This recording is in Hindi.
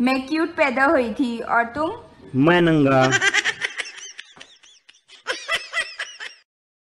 मैं क्यूट पैदा हुई थी और तुम? मैं नंगा।